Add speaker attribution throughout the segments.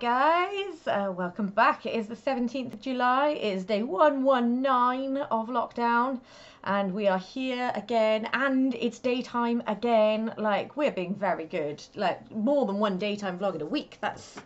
Speaker 1: Guys, uh, welcome back. It is the 17th of July. It is day 119 of lockdown, and we are here again. And it's daytime again. Like we're being very good. Like more than one daytime vlog in a week. That's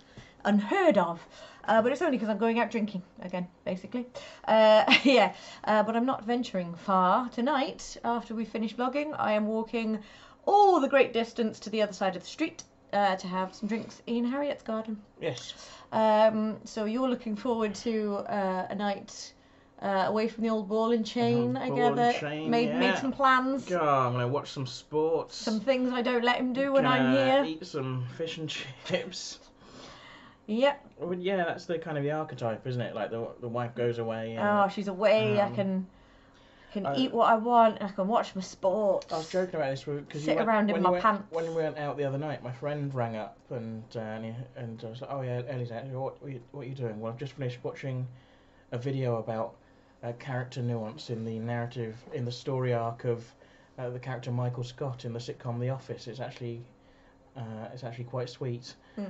Speaker 1: unheard of. Uh, but it's only because I'm going out drinking again, basically. Uh, yeah, uh, but I'm not venturing far tonight. After we finish vlogging, I am walking all the great distance to the other side of the street uh, to have some drinks in Harriet's garden.
Speaker 2: Yes.
Speaker 1: Um, so you're looking forward to uh, a night uh, away from the old ball and chain, I
Speaker 2: ball and
Speaker 1: gather.
Speaker 2: chain,
Speaker 1: made made some plans,
Speaker 2: God, I'm gonna watch some sports.
Speaker 1: some things I don't let him do when I'm here.
Speaker 2: Eat some fish and chips.
Speaker 1: Yep.
Speaker 2: Well, yeah, that's the kind of the archetype, isn't it? Like the the wife goes away. And
Speaker 1: Oh, she's away. I
Speaker 2: um,
Speaker 1: can can
Speaker 2: I-
Speaker 1: eat what I want. I can watch my sports.
Speaker 2: I was joking about this because
Speaker 1: Sit
Speaker 2: you went,
Speaker 1: around in
Speaker 2: when
Speaker 1: my
Speaker 2: went,
Speaker 1: pants.
Speaker 2: When we went out the other night, my friend rang up and uh, and, he, and I was like, "Oh yeah, Ellie's out. What what are, you, what are you doing?" Well, I've just finished watching a video about uh, character nuance in the narrative in the story arc of uh, the character Michael Scott in the sitcom The Office. It's actually uh, it's actually quite sweet.
Speaker 1: Hmm.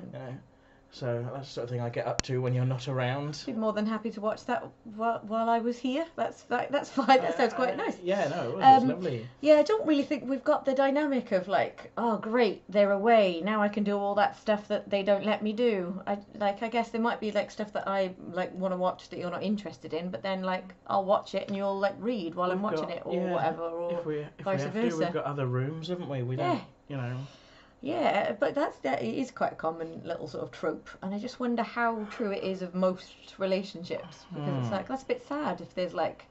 Speaker 2: So that's the sort of thing I get up to when you're not around.
Speaker 1: Be more than happy to watch that while, while I was here. That's that, that's fine. That sounds quite
Speaker 2: Uh,
Speaker 1: nice.
Speaker 2: Yeah, no, it was,
Speaker 1: Um,
Speaker 2: lovely.
Speaker 1: Yeah, I don't really think we've got the dynamic of like, oh great, they're away. Now I can do all that stuff that they don't let me do. I like I guess there might be like stuff that I like want to watch that you're not interested in, but then like I'll watch it and you'll like read while I'm watching
Speaker 2: got-
Speaker 1: it or
Speaker 2: yeah,
Speaker 1: whatever or
Speaker 2: If we if
Speaker 1: vice
Speaker 2: we have
Speaker 1: versa.
Speaker 2: to, we've got other rooms, haven't we? We don't,
Speaker 1: Yeah.
Speaker 2: you know.
Speaker 1: Yeah, but that's that it is quite a common little sort of trope, and I just wonder how true it is of most relationships because it's
Speaker 2: Hmm.
Speaker 1: like that's a bit sad if there's like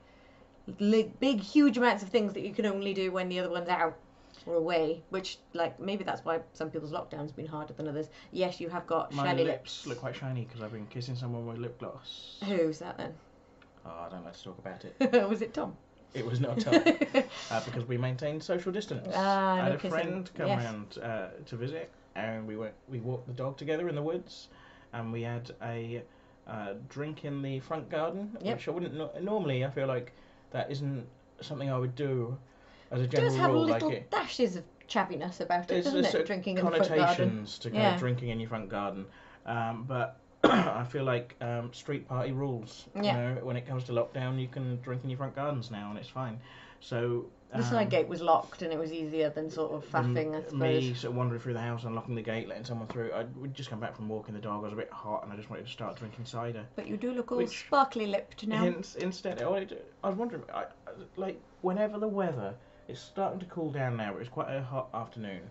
Speaker 1: li- big, huge amounts of things that you can only do when the other one's out or away. Which like maybe that's why some people's lockdown's been harder than others. Yes, you have got
Speaker 2: My
Speaker 1: shiny
Speaker 2: lips look quite shiny because I've been kissing someone with lip gloss.
Speaker 1: Who's that then?
Speaker 2: Oh, I don't like to talk about it.
Speaker 1: Was it Tom?
Speaker 2: It was not Tom uh, because we maintained social distance.
Speaker 1: Ah,
Speaker 2: I had
Speaker 1: no
Speaker 2: a
Speaker 1: kissing.
Speaker 2: friend come
Speaker 1: Yes.
Speaker 2: round uh, to visit, and we went. We walked the dog together in the woods, and we had a uh, drink in the front garden,
Speaker 1: Yep.
Speaker 2: which I wouldn't no- normally. I feel like that isn't something I would do as a
Speaker 1: It
Speaker 2: general
Speaker 1: does have
Speaker 2: rule.
Speaker 1: little
Speaker 2: Like it,
Speaker 1: dashes of chappiness about it,
Speaker 2: there's
Speaker 1: doesn't it?
Speaker 2: sort of
Speaker 1: Drinking in the front garden.
Speaker 2: connotations to kind
Speaker 1: Yeah.
Speaker 2: of drinking in your front garden, um, but I feel like um, street party rules.
Speaker 1: Yeah.
Speaker 2: You know, when it comes to lockdown, you can drink in your front gardens now, and it's fine. So
Speaker 1: The
Speaker 2: um,
Speaker 1: side gate was locked, and it was easier than sort of faffing, I suppose.
Speaker 2: Me sort of wandering through the house, unlocking the gate, letting someone through. I would just come back from walking the dog. I was a bit hot, and I just wanted to start drinking cider.
Speaker 1: But you do look all sparkly lipped now.
Speaker 2: In, instead, I, I was wondering, I, like, whenever the weather it's starting to cool down now, but it's quite a hot afternoon.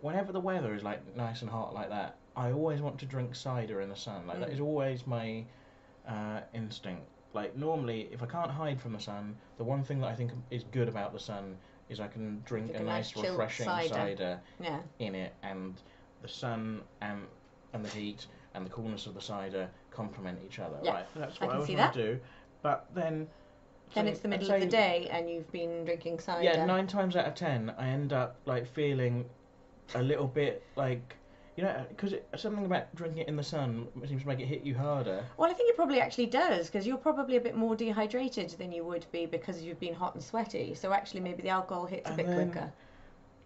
Speaker 2: Whenever the weather is like nice and hot like that, I always want to drink cider in the sun. Like that
Speaker 1: Mm.
Speaker 2: is always my uh, instinct. Like normally, if I can't hide from the sun, the one thing that I think is good about the sun is I can drink
Speaker 1: Like
Speaker 2: a
Speaker 1: a nice
Speaker 2: nice, refreshing
Speaker 1: cider.
Speaker 2: cider
Speaker 1: Yeah.
Speaker 2: in it, and the sun and and the heat and the coolness of the cider complement each other.
Speaker 1: Yeah,
Speaker 2: right, that's what I,
Speaker 1: can
Speaker 2: always
Speaker 1: see
Speaker 2: want to do. But then,
Speaker 1: Then
Speaker 2: say-
Speaker 1: it's the
Speaker 2: I'd
Speaker 1: middle of the day, and you've been drinking cider.
Speaker 2: Yeah, nine times out of ten, I end up like feeling a little bit like you know because something about drinking it in the sun seems to make it hit you harder.
Speaker 1: Well, I think it probably actually does, because you're probably a bit more dehydrated than you would be because you've been hot and sweaty. So actually, maybe the alcohol hits a
Speaker 2: And
Speaker 1: bit
Speaker 2: then-
Speaker 1: quicker.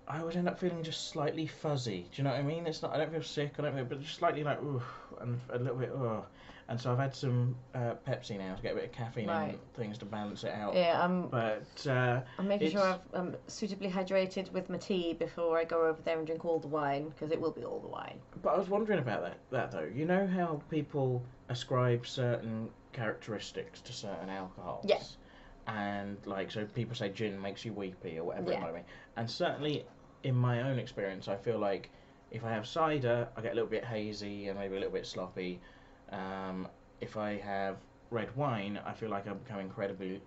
Speaker 2: I always end up feeling just slightly fuzzy. Do you know what I mean? It's not. I don't feel sick. I don't feel, but just slightly like ooh, and a little bit oh. And so I've had some uh, Pepsi now to get a bit of caffeine
Speaker 1: Right.
Speaker 2: and things to balance it out.
Speaker 1: Yeah, I'm.
Speaker 2: But uh,
Speaker 1: I'm making sure I've, I'm suitably hydrated with my tea before I go over there and drink all the wine, because it will be all the wine.
Speaker 2: But I was wondering about that, that though. You know how people ascribe certain characteristics to certain alcohols?
Speaker 1: Yeah.
Speaker 2: And like, so people say gin makes you weepy or whatever
Speaker 1: Yeah.
Speaker 2: it might be. And certainly, in my own experience, I feel like if I have cider, I get a little bit hazy and maybe a little bit sloppy. Um, if I have red wine, I feel like I become incredibly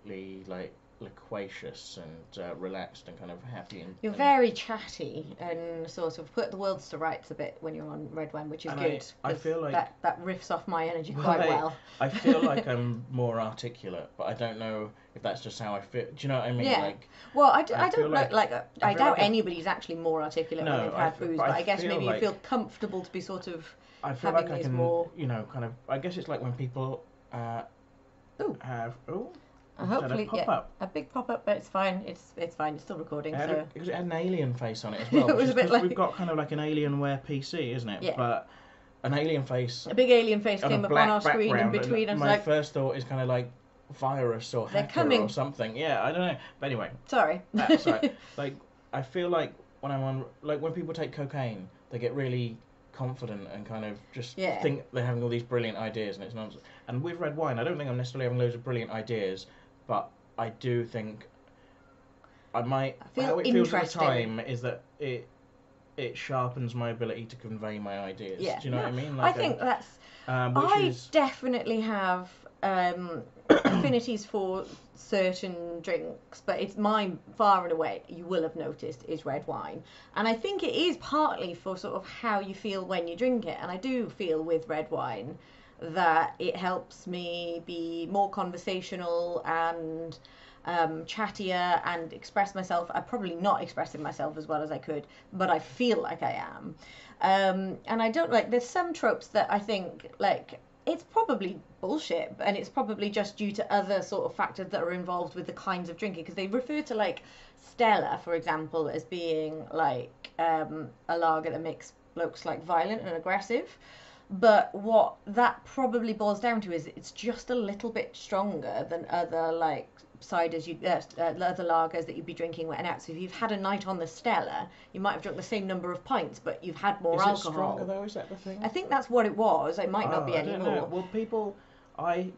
Speaker 2: like loquacious and uh, relaxed and kind of happy. And,
Speaker 1: You're
Speaker 2: and-
Speaker 1: very chatty and sort of put the worlds to rights a bit when you're on red wine, which is
Speaker 2: And I-
Speaker 1: good.
Speaker 2: Feel like-
Speaker 1: that, that riffs off my energy
Speaker 2: Well,
Speaker 1: quite
Speaker 2: I-
Speaker 1: well.
Speaker 2: I feel like I'm more articulate, but I don't know if that's just how I feel. Do you know what I mean?
Speaker 1: Yeah.
Speaker 2: Like,
Speaker 1: Well, I, d-
Speaker 2: I
Speaker 1: I don't know,
Speaker 2: like-
Speaker 1: like, uh,
Speaker 2: I
Speaker 1: I, doubt
Speaker 2: like
Speaker 1: anybody's actually more articulate
Speaker 2: No,
Speaker 1: when they've had booze,
Speaker 2: but
Speaker 1: but
Speaker 2: I
Speaker 1: I guess maybe
Speaker 2: like-
Speaker 1: you feel comfortable to be sort of.
Speaker 2: I feel like I can,
Speaker 1: more-
Speaker 2: you know, kind of. I guess it's like when people uh,
Speaker 1: Ooh.
Speaker 2: have. Oh,
Speaker 1: Uh, hopefully,
Speaker 2: pop
Speaker 1: yeah,
Speaker 2: up.
Speaker 1: a big pop up, but it's fine. It's it's fine. It's still recording,
Speaker 2: It
Speaker 1: so
Speaker 2: a, because it had an alien face on it as well.
Speaker 1: It was a bit like-
Speaker 2: We've got kind of like an Alienware PC, isn't it?
Speaker 1: Yeah.
Speaker 2: But an alien face
Speaker 1: a big alien face came up on our screen in between.
Speaker 2: And my
Speaker 1: like,
Speaker 2: first thought is kind of like virus or hacker
Speaker 1: coming.
Speaker 2: or something. Yeah, I don't know. But anyway,
Speaker 1: sorry.
Speaker 2: that's right. like I feel like when I'm on, like when people take cocaine, they get really confident and kind of just
Speaker 1: Yeah.
Speaker 2: think they're having all these brilliant ideas, and it's nonsense. And with red wine, I don't think I'm necessarily having loads of brilliant ideas, but I do think I might.
Speaker 1: I feel
Speaker 2: how it feels at the time is that it it sharpens my ability to convey my ideas.
Speaker 1: Yeah.
Speaker 2: Do you know what I
Speaker 1: No,
Speaker 2: mean?
Speaker 1: I
Speaker 2: Like,
Speaker 1: think that's.
Speaker 2: um,
Speaker 1: I
Speaker 2: is
Speaker 1: definitely have um, affinities for certain drinks, but it's mine far and away. You will have noticed is red wine, and I think it is partly for sort of how you feel when you drink it. And I do feel with red wine that it helps me be more conversational and um, chattier and express myself. I'm probably not expressing myself as well as I could, but I feel like I am. Um, and I don't like. There's some tropes that I think like it's probably bullshit, and it's probably just due to other sort of factors that are involved with the kinds of drinking. Because they refer to like Stella, for example, as being like um, a lager that makes blokes like violent and aggressive. But what that probably boils down to is it's just a little bit stronger than other like ciders you uh, uh, other lagers that you'd be drinking when out. So if you've had a night on the Stella, you might have drunk the same number of pints, but you've had more
Speaker 2: is it
Speaker 1: alcohol.
Speaker 2: stronger though? Is that the thing?
Speaker 1: I think that's what it was. It might not
Speaker 2: Oh,
Speaker 1: be
Speaker 2: I don't know.
Speaker 1: anymore.
Speaker 2: Well, people, I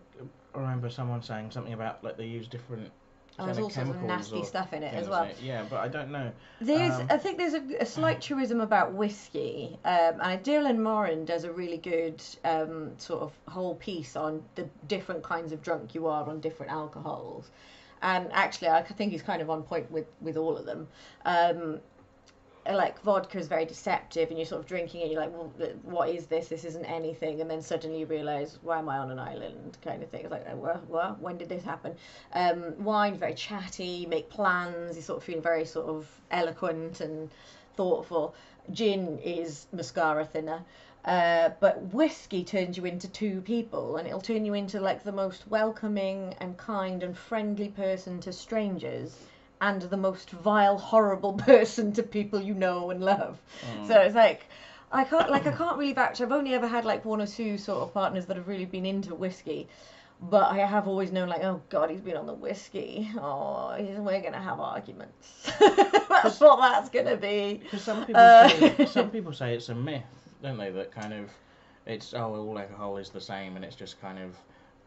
Speaker 2: remember someone saying something about like they use different.
Speaker 1: Oh, there's all sorts of nasty stuff in it as well.
Speaker 2: it. Yeah, but I don't know.
Speaker 1: There's,
Speaker 2: Um,
Speaker 1: I think there's a, a slight truism about whiskey, um, and Dylan Moran does a really good um, sort of whole piece on the different kinds of drunk you are on different alcohols. And actually, I think he's kind of on point with, with all of them. Um, like vodka is very deceptive, and you're sort of drinking it. You're like, well, what is this? This isn't anything. And then suddenly you realise, why am I on an island? Kind of thing. It's like, well, what? what? When did this happen? Um, wine very chatty. Make plans. You sort of feel very sort of eloquent and thoughtful. Gin is mascara thinner. Uh, but whiskey turns you into two people, and it'll turn you into like the most welcoming and kind and friendly person to strangers, and the most vile, horrible person to people you know and love.
Speaker 2: Mm.
Speaker 1: So it's like I can't like I can't really vouch. I've only ever had like one or two sort of partners that have really been into whiskey. But I have always known, like, oh God, he's been on the whiskey. Oh, he's, we're gonna have arguments. that's what that's gonna be.
Speaker 2: Because some people
Speaker 1: Uh,
Speaker 2: say some people say it's a myth, don't they? That kind of it's oh all alcohol is the same and it's just kind of.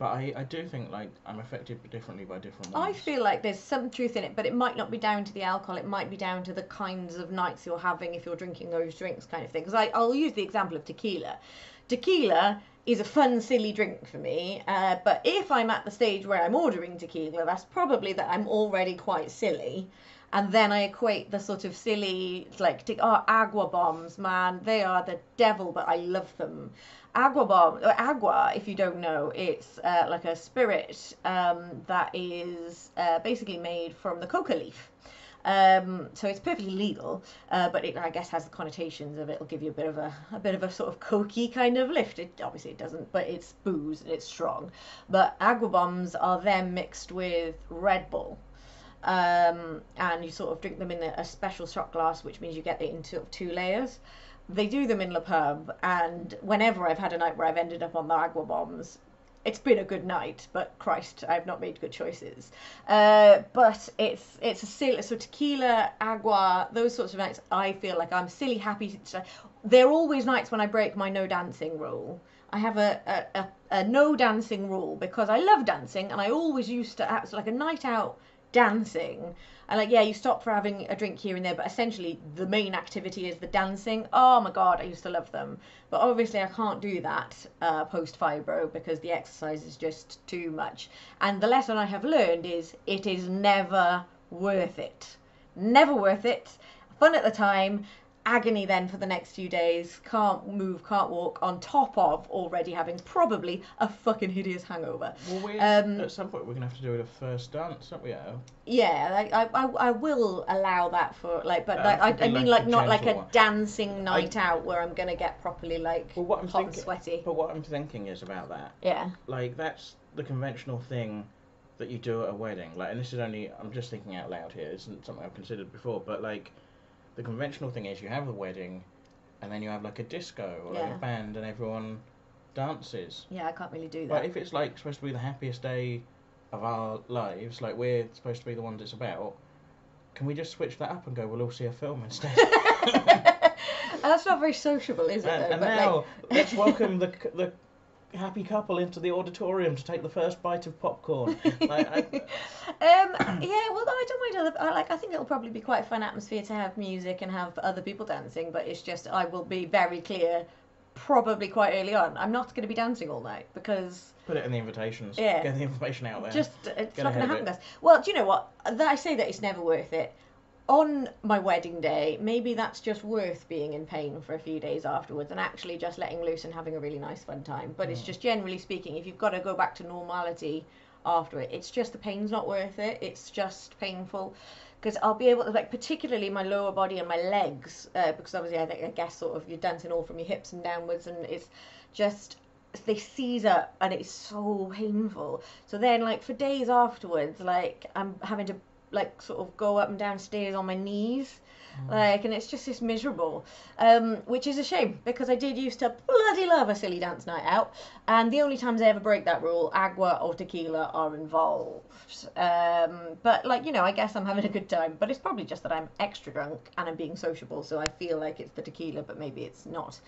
Speaker 2: But I, I do think like I'm affected differently by different ones.
Speaker 1: I feel like there's some truth in it, but it might not be down to the alcohol. It might be down to the kinds of nights you're having if you're drinking those drinks, kind of thing. Because I'll use the example of tequila. Tequila is a fun, silly drink for me, uh, but if I'm at the stage where I'm ordering tequila, that's probably that I'm already quite silly. And then I equate the sort of silly, like, oh, Agwa bombs, man, they are the devil, but I love them. Agwa bomb, or Agwa, if you don't know, it's uh, like a spirit um, that is uh, basically made from the coca leaf. Um, so it's perfectly legal, uh, but it I guess has the connotations of it'll give you a bit of a a bit of a sort of cokey kind of lift. It obviously it doesn't, but it's booze and it's strong. But Agwa bombs are then mixed with Red Bull. Um, and you sort of drink them in a, a special shot glass, which means you get it in sort of two layers. They do them in Le Pub, and whenever I've had a night where I've ended up on the Agwa bombs, it's been a good night, but Christ, I've not made good choices. Uh, but it's it's a silly so tequila, Agwa, those sorts of nights. I feel like I'm silly happy. To, they're always nights when I break my no dancing rule. I have a, a, a, a no dancing rule because I love dancing, and I always used to have like a night out dancing. And like, yeah, you stop for having a drink here and there, but essentially the main activity is the dancing. Oh my god, I used to love them. But obviously, I can't do that uh, post fibro because the exercise is just too much. And the lesson I have learned is it is never worth it. Never worth it. Fun at the time, agony then for the next few days. Can't move, can't walk, on top of already having probably a fucking hideous hangover.
Speaker 2: Well, we
Speaker 1: Um,
Speaker 2: at some point we're gonna have to do a first dance, aren't we? Al?
Speaker 1: Yeah, like, I, I, I will allow that for like, but
Speaker 2: Uh,
Speaker 1: like, I, I mean
Speaker 2: like
Speaker 1: not like a
Speaker 2: one.
Speaker 1: dancing night out where I'm gonna get properly like
Speaker 2: Well, what I'm
Speaker 1: hot and
Speaker 2: thinking,
Speaker 1: sweaty.
Speaker 2: but what I'm thinking is about that.
Speaker 1: Yeah,
Speaker 2: Like that's the conventional thing that you do at a wedding. Like, and this is only I'm just thinking out loud here. This isn't something I've considered before, but like the conventional thing is you have the wedding, and then you have like a disco or like
Speaker 1: Yeah.
Speaker 2: a band and everyone dances.
Speaker 1: Yeah, I can't really do that.
Speaker 2: But if it's like supposed to be the happiest day of our lives, like we're supposed to be the ones it's about, can we just switch that up and go? We'll all see a film instead.
Speaker 1: That's not very sociable, is it?
Speaker 2: and,
Speaker 1: though?
Speaker 2: and
Speaker 1: But, like-
Speaker 2: now let's welcome the c- the happy couple into the auditorium to take the first bite of popcorn. like, I,
Speaker 1: um, yeah, well, no, I don't mind. Other, like. I think it'll probably be quite a fun atmosphere to have music and have other people dancing. But it's just, I will be very clear, probably quite early on. I'm not going to be dancing all night because
Speaker 2: put it in the invitations.
Speaker 1: Yeah.
Speaker 2: Get the information out there.
Speaker 1: just it's
Speaker 2: Get
Speaker 1: not going to happen, guys. Well, do you know what? I say that it's never worth it. On my wedding day, maybe that's just worth being in pain for a few days afterwards and actually just letting loose and having a really nice fun time. But it's
Speaker 2: Mm.
Speaker 1: just generally speaking, if you've got to go back to normality after it, it's just the pain's not worth it. It's just painful. Because I'll be able to, like, particularly my lower body and my legs, uh, because obviously I think, I guess, sort of, you're dancing all from your hips and downwards, and it's just, they seize up and it's so painful. So then, like, for days afterwards, like, I'm having to, like, sort of go up and down stairs on my knees.
Speaker 2: Mm.
Speaker 1: Like, and it's just this miserable, um, which is a shame because I did used to bloody love a silly dance night out, and the only times I ever break that rule, Agwa or tequila are involved. Um, but like you know, I guess I'm having a good time, but it's probably just that I'm extra drunk and I'm being sociable, so I feel like it's the tequila, but maybe it's not.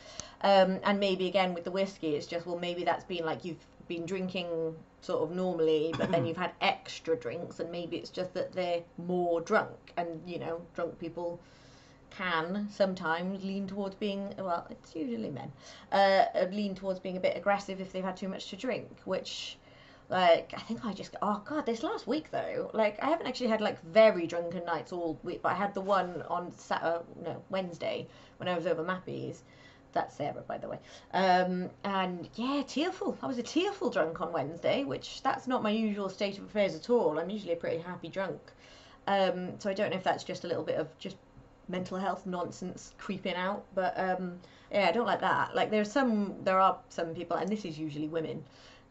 Speaker 1: Um, and maybe again with the whiskey, it's just well maybe that's been like you've been drinking sort of normally, but then you've had extra drinks, and maybe it's just that they're more drunk, and you know, drunk people can sometimes lean towards being well it's usually men uh lean towards being a bit aggressive if they've had too much to drink which like i think i just oh god this last week though like i haven't actually had like very drunken nights all week but i had the one on saturday no wednesday when i was over mappies that's sarah by the way um and yeah tearful i was a tearful drunk on wednesday which that's not my usual state of affairs at all i'm usually a pretty happy drunk um so i don't know if that's just a little bit of just mental health nonsense creeping out. But um, yeah, I don't like that. Like there's some, there are some people, and this is usually women,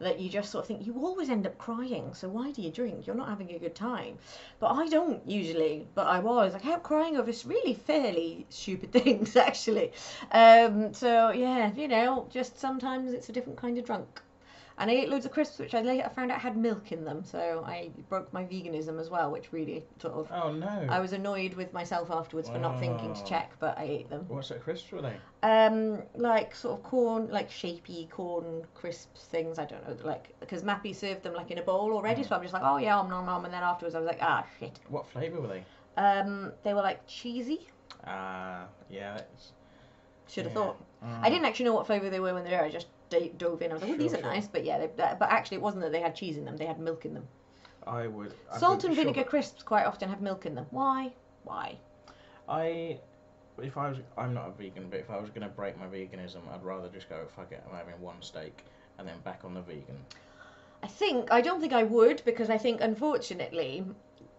Speaker 1: that you just sort of think you always end up crying. So why do you drink? You're not having a good time. But I don't usually. But I was. I kept crying over really fairly stupid things actually. Um, so yeah, you know, just sometimes it's a different kind of drunk. And I ate loads of crisps, which I later found out had milk in them. So I broke my veganism as well, which really sort of
Speaker 2: Oh no.
Speaker 1: I was annoyed with myself afterwards for not thinking to check, but I ate them.
Speaker 2: What sort of crisps were they?
Speaker 1: Um, like sort of corn, like shapy corn crisps things. I don't know, like because Mappy served them like in a bowl already,
Speaker 2: Mm.
Speaker 1: so I'm just like, oh yeah, om nom nom, and then afterwards I was like, ah shit.
Speaker 2: What flavour were they?
Speaker 1: Um, they were like cheesy.
Speaker 2: Ah, yeah.
Speaker 1: Should have
Speaker 2: yeah.
Speaker 1: thought.
Speaker 2: Mm.
Speaker 1: I didn't actually know what flavour they were when they were. I just dove in. I was like, oh, these are
Speaker 2: sure.
Speaker 1: nice, but yeah, they, but actually it wasn't that they had cheese in them. They had milk in them.
Speaker 2: I would. I
Speaker 1: Salt and vinegar
Speaker 2: sure-
Speaker 1: crisps quite often have milk in them. Why? Why?
Speaker 2: I, if I was, I'm not a vegan, but if I was gonna break my veganism, I'd rather just go fuck it. I'm having one steak and then back on the vegan.
Speaker 1: I think I don't think I would because I think unfortunately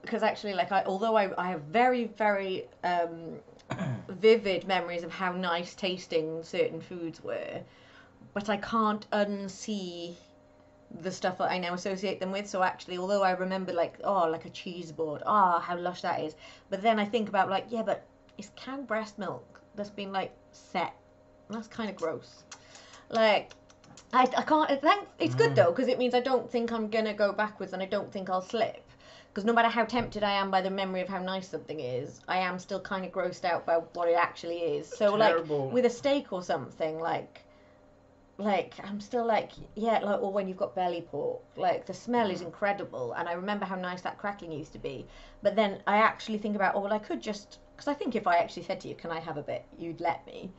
Speaker 1: because actually like I although I, I have very very um, vivid memories of how nice tasting certain foods were but I can't unsee the stuff that I now associate them with so actually although I remember like oh like a cheese board ah how lush that is but then I think about like yeah but it's cow breast milk that's been like set that's kind of gross like I, I can't. I think it's good
Speaker 2: Mm.
Speaker 1: though because it means I don't think I'm gonna go backwards and I don't think I'll slip. Because no matter how tempted I am by the memory of how nice something is, I am still kind of grossed out by what it actually is. So
Speaker 2: Terrible.
Speaker 1: like with a steak or something, like like I'm still like yeah, like or when you've got belly pork, like the smell is
Speaker 2: Mm.
Speaker 1: incredible, and I remember how nice that crackling used to be. But then I actually think about oh well, I could just because I think if I actually said to you, "Can I have a bit?" you'd let me.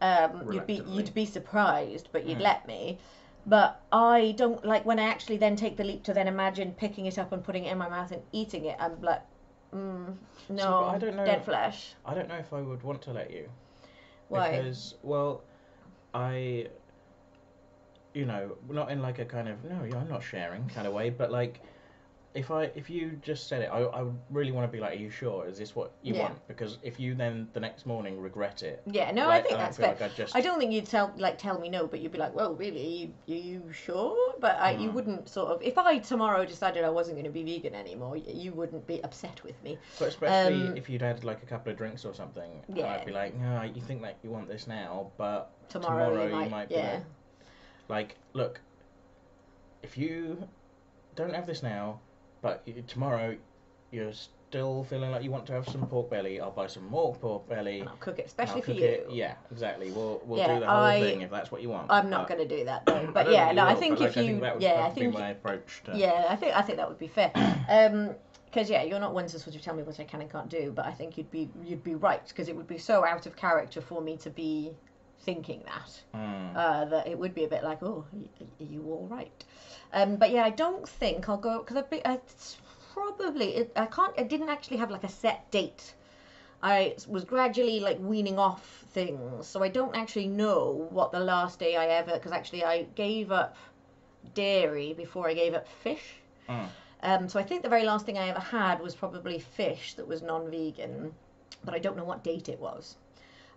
Speaker 1: Um, you'd be you'd be surprised, but you'd
Speaker 2: Mm.
Speaker 1: let me. But I don't like when I actually then take the leap to then imagine picking it up and putting it in my mouth and eating it. I'm like, mm, no,
Speaker 2: but I don't know-
Speaker 1: dead flesh.
Speaker 2: I don't know if I would want to let you.
Speaker 1: Why?
Speaker 2: Because, well, I, you know, not in like a kind of, no, I'm not sharing kind of way, but like, if I if you just said it, I, I would really want to be like, are you sure? Is this what you
Speaker 1: Yeah.
Speaker 2: want? Because if you then the next morning regret it,
Speaker 1: Yeah, no,
Speaker 2: like,
Speaker 1: I think
Speaker 2: don't
Speaker 1: that's fair.
Speaker 2: Like I just
Speaker 1: I don't think you'd tell like tell me no, but you'd be like, well, really, are you, are you sure? But I, you
Speaker 2: Mm.
Speaker 1: wouldn't sort of. If I tomorrow decided I wasn't going to be vegan anymore, you wouldn't be upset with me.
Speaker 2: But especially
Speaker 1: Um,
Speaker 2: if you'd had like a couple of drinks or something,
Speaker 1: Yeah.
Speaker 2: I'd be like, no, you think that you want this now, but
Speaker 1: Tomorrow,
Speaker 2: Tomorrow
Speaker 1: you
Speaker 2: you
Speaker 1: might,
Speaker 2: might be
Speaker 1: yeah.
Speaker 2: like- like, look, if you don't have this now, but you, tomorrow you're still feeling like you want to have some pork belly, I'll buy some more pork belly.
Speaker 1: And I'll cook it especially for you.
Speaker 2: It. Yeah, exactly. We'll we'll
Speaker 1: Yeah,
Speaker 2: do the whole
Speaker 1: I-
Speaker 2: thing if that's what you want.
Speaker 1: I'm not going to do that though. But yeah, no, I think if
Speaker 2: like,
Speaker 1: you,
Speaker 2: I think that would,
Speaker 1: yeah,
Speaker 2: that
Speaker 1: I think
Speaker 2: my approach to.
Speaker 1: Yeah, I think I think that would be fair. Um 'cause because yeah, you're not one to sort of tell me what I can and can't do, but I think you'd be you'd be right because it would be so out of character for me to be thinking that
Speaker 2: Mm.
Speaker 1: uh, that it would be a bit like, oh, are you all right? Um, but yeah, I don't think I'll go because it's probably it, I can't I didn't actually have like a set date. I was gradually like weaning off things, so I don't actually know what the last day I ever because actually I gave up dairy before I gave up fish.
Speaker 2: Mm.
Speaker 1: Um, so I think the very last thing I ever had was probably fish that was non-vegan, but I don't know what date it was.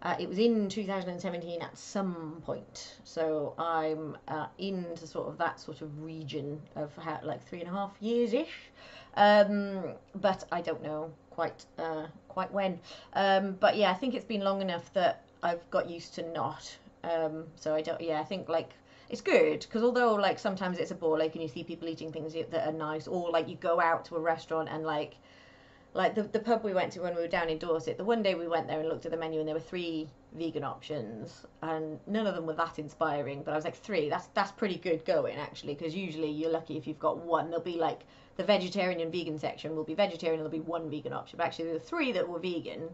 Speaker 1: Uh, it was in 2017 at some point, so I'm uh, into sort of that sort of region of ha- like three and a half years ish, um, but I don't know quite uh, quite when. Um, but yeah, I think it's been long enough that I've got used to not. Um, so I don't. Yeah, I think like it's good because although like sometimes it's a bore like and you see people eating things that are nice or like you go out to a restaurant and like like the, the pub we went to when we were down in Dorset the one day we went there and looked at the menu and there were three vegan options and none of them were that inspiring but I was like three that's that's pretty good going actually because usually you're lucky if you've got one there'll be like the vegetarian and vegan section will be vegetarian and there'll be one vegan option but actually there were three that were vegan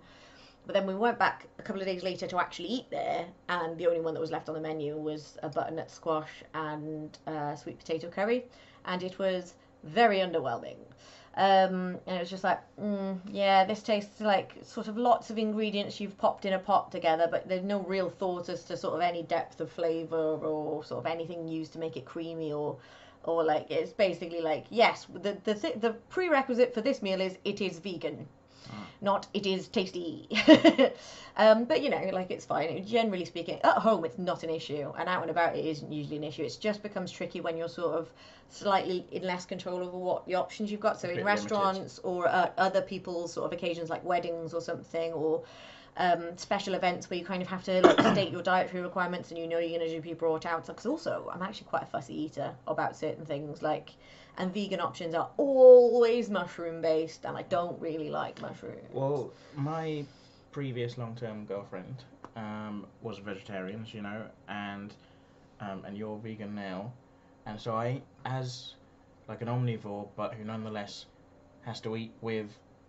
Speaker 1: but then we went back a couple of days later to actually eat there, and the only one that was left on the menu was a butternut squash and uh, sweet potato curry, and it was very underwhelming. Um, and it was just like, mm, yeah, this tastes like sort of lots of ingredients you've popped in a pot together, but there's no real thought as to sort of any depth of flavour or sort of anything used to make it creamy or or like it's basically like yes the the th- the prerequisite for this meal is it is vegan not it is tasty. um, but you know, like it's fine. Generally speaking, at home it's not an issue, and out and about it isn't usually an issue. It just becomes tricky when you're sort of slightly in less control over what the options you've got. So in
Speaker 2: bit limited.
Speaker 1: restaurants or uh, other people's sort of occasions like weddings or something, or um, special events where you kind of have to like state your dietary requirements and you know you're going to be brought out. Because also, I'm actually quite a fussy eater about certain things like. And vegan options are always mushroom based, and I don't really like mushrooms.
Speaker 2: Well, my previous long-term girlfriend um, was a vegetarian, as you know, and um, and you're vegan now, and so I, as like an omnivore, but who nonetheless has to eat with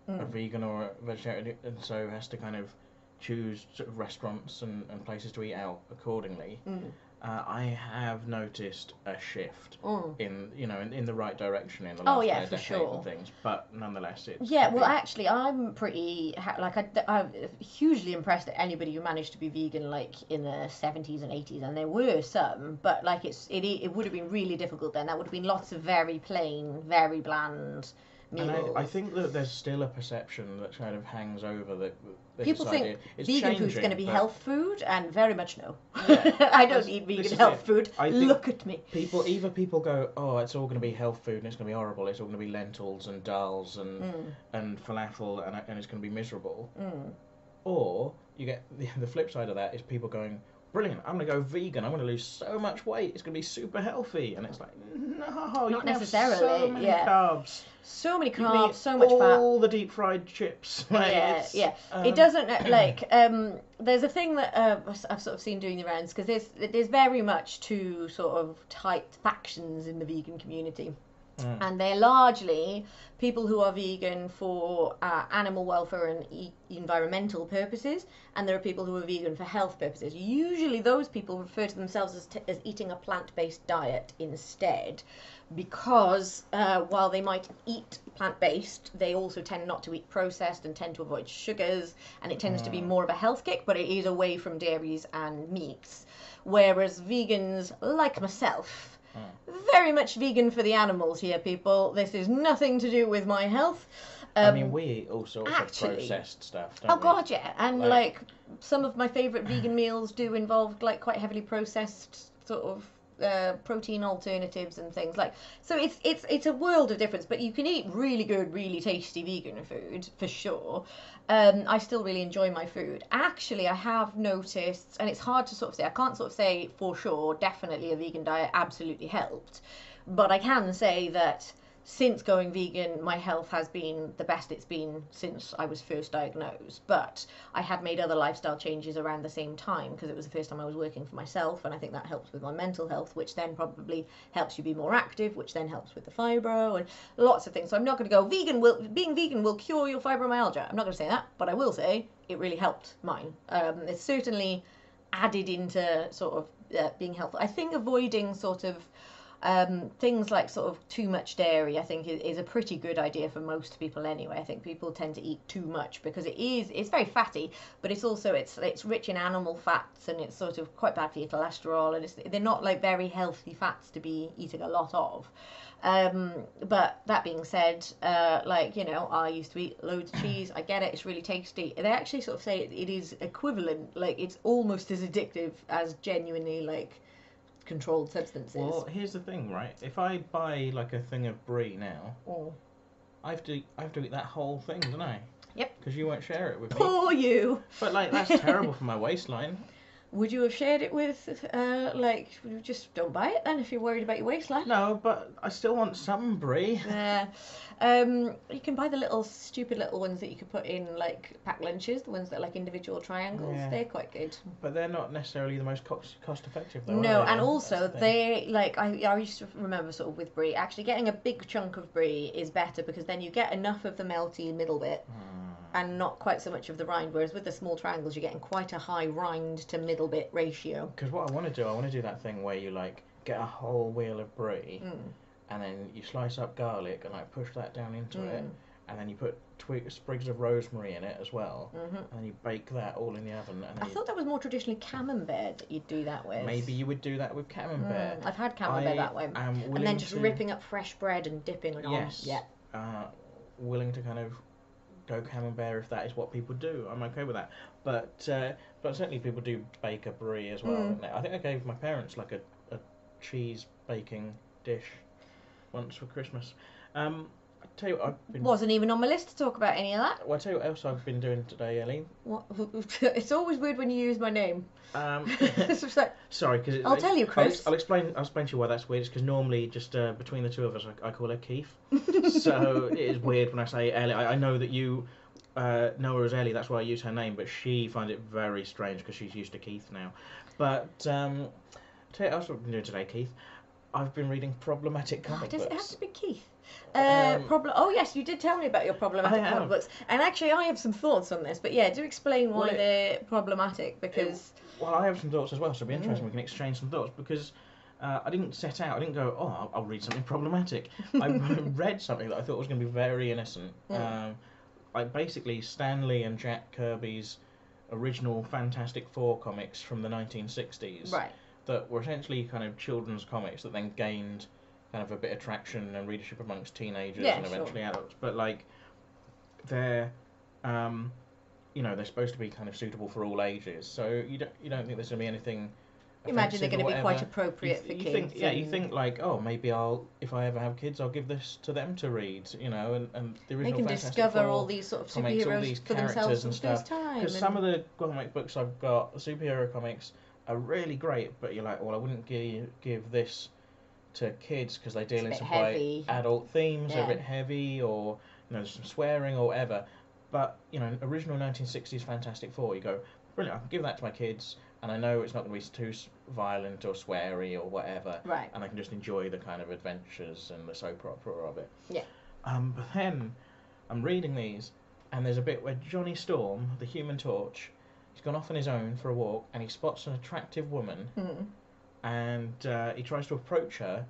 Speaker 2: a
Speaker 1: Mm.
Speaker 2: vegan or a vegetarian, and so has to kind of choose sort of restaurants and, and places to eat out accordingly.
Speaker 1: Mm.
Speaker 2: Uh, I have noticed a shift
Speaker 1: Mm.
Speaker 2: in you know in, in the right direction in the
Speaker 1: Oh,
Speaker 2: last
Speaker 1: yeah,
Speaker 2: uh, decade
Speaker 1: sure.
Speaker 2: and things, but nonetheless it's
Speaker 1: Yeah, well, actually, I'm pretty ha- like I, I'm hugely impressed at anybody who managed to be vegan like in the 70s and 80s, and there were some, but like it's it it would have been really difficult then. That would have been lots of very plain, very bland.
Speaker 2: And I, I think that there's still a perception that kind of hangs over that
Speaker 1: People think.
Speaker 2: It's
Speaker 1: vegan food's
Speaker 2: changing,
Speaker 1: going to be health food, and very much no.
Speaker 2: Yeah,
Speaker 1: I don't eat vegan health
Speaker 2: it.
Speaker 1: food.
Speaker 2: I
Speaker 1: Look at me.
Speaker 2: People either people go, oh, it's all going to be health food and it's going to be horrible. It's all going to be lentils and dals and
Speaker 1: Mm,
Speaker 2: and falafel and and it's going to be miserable.
Speaker 1: mm.
Speaker 2: Or you get the, the flip side of that is people going, brilliant, I'm going to go vegan. I'm going to lose so much weight. It's going to be super healthy. And it's like, no, you
Speaker 1: Not necessarily,
Speaker 2: so many
Speaker 1: yeah.
Speaker 2: carbs.
Speaker 1: So many carbs, so much fat.
Speaker 2: all the deep fried chips. Like,
Speaker 1: yeah, yeah.
Speaker 2: um,
Speaker 1: it doesn't uh, like. Um, there's a thing that uh, I've sort of seen doing the rounds because there's there's very much two sort of tight factions in the vegan community.
Speaker 2: Mm.
Speaker 1: And they're largely people who are vegan for uh, animal welfare and e- environmental purposes, and there are people who are vegan for health purposes. Usually, those people refer to themselves as, t- as eating a plant based diet instead, because uh, while they might eat plant based, they also tend not to eat processed and tend to avoid sugars, and it tends to be
Speaker 2: Mm.
Speaker 1: more of a health kick, but it is away from dairies and meats. Whereas vegans, like myself, Very much vegan for the animals here, people. This is nothing to do with my health.
Speaker 2: I
Speaker 1: Um,
Speaker 2: mean, we eat all sorts
Speaker 1: actually-
Speaker 2: of processed stuff. Don't
Speaker 1: Oh
Speaker 2: we?
Speaker 1: god, yeah, and
Speaker 2: Like-
Speaker 1: like, some of my favourite vegan meals do involve like quite heavily processed sort of uh, protein alternatives and things like. So it's it's it's a world of difference. But you can eat really good, really tasty vegan food for sure. Um, I still really enjoy my food. Actually, I have noticed, and it's hard to sort of say. I can't sort of say for sure. Definitely, a vegan diet absolutely helped, but I can say that since going vegan, my health has been the best it's been since I was first diagnosed. But I had made other lifestyle changes around the same time because it was the first time I was working for myself, and I think that helps with my mental health, which then probably helps you be more active, which then helps with the fibro and lots of things. So I'm not going to go vegan. Will being vegan will cure your fibromyalgia. I'm not going to say that, but I will say it really helped mine. Um, it's certainly added into sort of uh, being healthy. I think avoiding sort of um, things like sort of too much dairy, I think, is, is a pretty good idea for most people anyway. I think people tend to eat too much because it is it's very fatty, but it's also it's it's rich in animal fats and it's sort of quite bad for your cholesterol and it's they're not like very healthy fats to be eating a lot of. Um, but that being said, uh, like you know, I used to eat loads of cheese. I get it; it's really tasty. They actually sort of say it, it is equivalent, like it's almost as addictive as genuinely like controlled substances.
Speaker 2: Well, here's the thing, right? If I buy like a thing of brie now,
Speaker 1: Oh.
Speaker 2: I have to I have to eat that whole thing, don't I?
Speaker 1: Yep.
Speaker 2: Because you won't share it with me.
Speaker 1: Poor you.
Speaker 2: But like that's terrible for my waistline.
Speaker 1: Would you have shared it with, uh, like, you just don't buy it then if you're worried about your waistline?
Speaker 2: No, but I still want some brie.
Speaker 1: Uh, um, you can buy the little stupid little ones that you could put in like packed lunches, the ones that are like individual triangles.
Speaker 2: Yeah.
Speaker 1: They're quite good.
Speaker 2: But they're not necessarily the most cost cost effective though.
Speaker 1: no,
Speaker 2: are they?
Speaker 1: and also
Speaker 2: the
Speaker 1: they like I, I used to remember sort of with brie. Actually, getting a big chunk of brie is better because then you get enough of the melty middle bit
Speaker 2: Hmm.
Speaker 1: And not quite so much of the rind. Whereas with the small triangles, you're getting quite a high rind to middle bit ratio.
Speaker 2: Because what I want to do, I want to do that thing where you like get a whole wheel of brie,
Speaker 1: Mm.
Speaker 2: and then you slice up garlic and like push that down into it,
Speaker 1: Mm.
Speaker 2: and then you put twig, sprigs of rosemary in it as well,
Speaker 1: hmm
Speaker 2: and then you bake that all in the oven. And
Speaker 1: I
Speaker 2: you,
Speaker 1: thought that was more traditionally camembert that you'd do that with.
Speaker 2: maybe you would do that with camembert.
Speaker 1: Mm, I've had camembert
Speaker 2: I
Speaker 1: that way. And then just
Speaker 2: to,
Speaker 1: ripping up fresh bread and dipping it on.
Speaker 2: Yes.
Speaker 1: Yeah.
Speaker 2: uh, willing to kind of go camembert if that is what people do. I'm okay with that. But uh, but certainly people do bake a brie as well.
Speaker 1: Mm.
Speaker 2: I think I gave my parents like a, a cheese baking dish once for Christmas. Um, I tell you what I've been.
Speaker 1: Wasn't even on my list to talk about any of that.
Speaker 2: Well, I tell you what else I've been doing today, Ellie.
Speaker 1: What? it's always weird when you use my name.
Speaker 2: Um,
Speaker 1: like,
Speaker 2: sorry, because
Speaker 1: I'll tell you,
Speaker 2: I'll,
Speaker 1: Chris.
Speaker 2: I'll explain. I'll explain to you why that's weird. It's because normally just uh, between the two of us, I, I call her Keith. so it is weird when I say Ellie. I, I know that you uh, know her as Ellie. That's why I use her name. But she finds it very strange because she's used to Keith now. But um, tell you what else I've been doing today, Keith. I've been reading problematic
Speaker 1: Oh,
Speaker 2: comic
Speaker 1: does it have to be Keith? Uh,
Speaker 2: Um,
Speaker 1: problem. Oh yes, you did tell me about your problematic
Speaker 2: I
Speaker 1: comic books, and actually I have some thoughts on this. But yeah, do explain why
Speaker 2: Well, it-
Speaker 1: they're problematic because
Speaker 2: Well, I have some thoughts as well, so it'll be
Speaker 1: Mm.
Speaker 2: interesting. We can exchange some thoughts because uh, I didn't set out. I didn't go. Oh, I'll, I'll read something problematic. I read something that I thought was going to be very innocent.
Speaker 1: Mm.
Speaker 2: Um, like basically Stan Lee and Jack Kirby's original Fantastic Four comics from the 1960s
Speaker 1: right.
Speaker 2: That were essentially kind of children's comics that then gained kind of a bit of traction and readership amongst teenagers
Speaker 1: Yeah,
Speaker 2: and
Speaker 1: sure.
Speaker 2: eventually adults. But like they're um, you know, they're supposed to be kind of suitable for all ages. So you don't you don't think there's gonna be anything
Speaker 1: Imagine they're going to be quite appropriate
Speaker 2: you,
Speaker 1: for
Speaker 2: you
Speaker 1: kids.
Speaker 2: think yeah you think like oh maybe I'll if I ever have kids I'll give this to them to read you know and, and the
Speaker 1: they
Speaker 2: original
Speaker 1: can
Speaker 2: Fantastic
Speaker 1: discover
Speaker 2: Four,
Speaker 1: all these sort of
Speaker 2: comics, all
Speaker 1: superheroes
Speaker 2: these
Speaker 1: for
Speaker 2: characters
Speaker 1: themselves
Speaker 2: and stuff. because
Speaker 1: and-
Speaker 2: some of the comic books I've got superhero comics are really great but you're like well I wouldn't give give this to kids because they deal in some
Speaker 1: heavy.
Speaker 2: quite adult themes they're a bit heavy or you know some swearing or whatever but you know original 1960s Fantastic Four you go brilliant I can give that to my kids and I know it's not going to be too violent or sweary or whatever
Speaker 1: right.
Speaker 2: and I can just enjoy the kind of adventures and the soap opera of it.
Speaker 1: Yeah.
Speaker 2: Um, but then I'm reading these, and there's a bit where Johnny Storm, the Human Torch, he's gone off on his own for a walk, and he spots an attractive woman,
Speaker 1: Mm.
Speaker 2: and uh, he tries to approach her,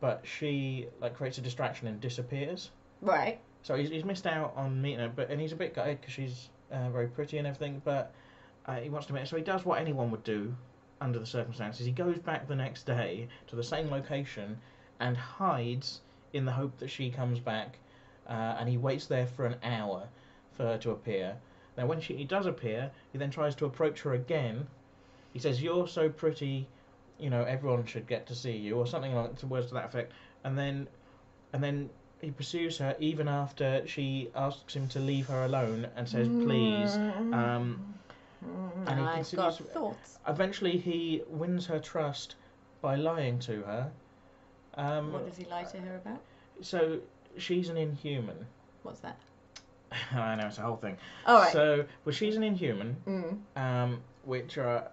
Speaker 2: but she like creates a distraction and disappears.
Speaker 1: Right.
Speaker 2: So he's, he's missed out on meeting her, but and he's a bit gutted because she's uh, very pretty and everything, but uh, he wants to meet her. So he does what anyone would do under the circumstances. He goes back the next day to the same location and hides in the hope that she comes back, uh, and he waits there for an hour for her to appear. Now, when she he does appear, he then tries to approach her again. He says, "You're so pretty, you know, everyone should get to see you," or something like to words to that effect. And then, and then he pursues her even after she asks him to leave her alone and says, "Please." Um, and he
Speaker 1: I've got
Speaker 2: continues-
Speaker 1: thoughts.
Speaker 2: eventually, he wins her trust by lying to her. Um,
Speaker 1: What does he lie to her about?
Speaker 2: so she's an inhuman.
Speaker 1: What's that?
Speaker 2: I know it's a whole thing.
Speaker 1: All right.
Speaker 2: So, well, she's an inhuman,
Speaker 1: mm.
Speaker 2: um, which are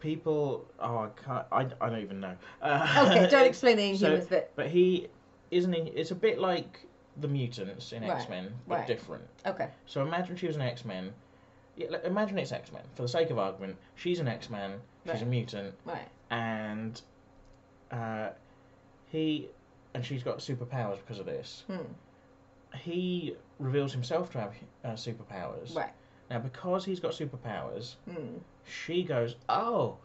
Speaker 2: people. Oh, I can't. I, I don't even know. Uh,
Speaker 1: Okay, don't explain the
Speaker 2: so-
Speaker 1: Inhumans bit.
Speaker 2: But he isn't. In, it's a bit like the mutants in
Speaker 1: Right,
Speaker 2: X Men, but
Speaker 1: right.
Speaker 2: different.
Speaker 1: Okay.
Speaker 2: So imagine she was an X Men. Yeah, imagine it's X Men. For the sake of argument, she's an X Man. She's
Speaker 1: Right.
Speaker 2: a mutant,
Speaker 1: Right.
Speaker 2: and uh, he and she's got superpowers because of this.
Speaker 1: Hmm.
Speaker 2: He reveals himself to have uh, superpowers.
Speaker 1: Right.
Speaker 2: Now, because he's got superpowers,
Speaker 1: Hmm.
Speaker 2: she goes, "Oh,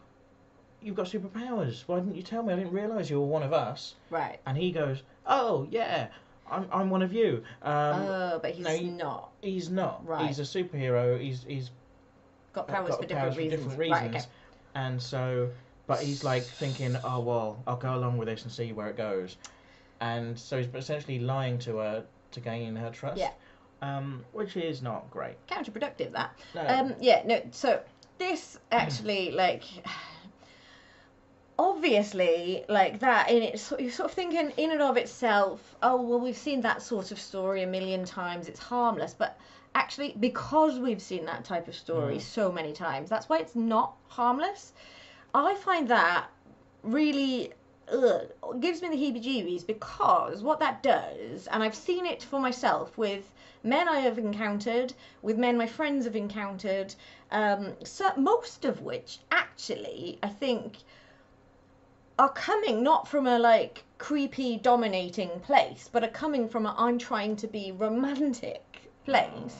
Speaker 2: you've got superpowers. Why didn't you tell me? I didn't realise you were one of us."
Speaker 1: Right.
Speaker 2: And he goes, "Oh, yeah, I'm, I'm one of you." Um,
Speaker 1: oh, but he's
Speaker 2: no, you-
Speaker 1: not
Speaker 2: he's not.
Speaker 1: right.
Speaker 2: He's a superhero. He's he's
Speaker 1: got powers
Speaker 2: got
Speaker 1: for different
Speaker 2: powers
Speaker 1: reasons.
Speaker 2: different
Speaker 1: Right.
Speaker 2: reasons.
Speaker 1: Okay.
Speaker 2: And so, but he's like thinking, "Oh well, I'll go along with this and see where it goes." And so he's essentially lying to her to gain her trust.
Speaker 1: Yeah.
Speaker 2: Um, which is not great.
Speaker 1: Counterproductive. That.
Speaker 2: No.
Speaker 1: Um, yeah, no, so this actually, like, obviously, like that in it, you're sort of thinking in and of itself, oh, well, we've seen that sort of story a million times, it's harmless, but actually, because we've seen that type of story
Speaker 2: Mm.
Speaker 1: so many times, that's why it's not harmless. I find that really ugh, gives me the heebie-jeebies because what that does, and I've seen it for myself with men I have encountered, with men my friends have encountered, um, so most of which actually I think are coming not from a like creepy dominating place, but are coming from a I'm trying to be romantic place.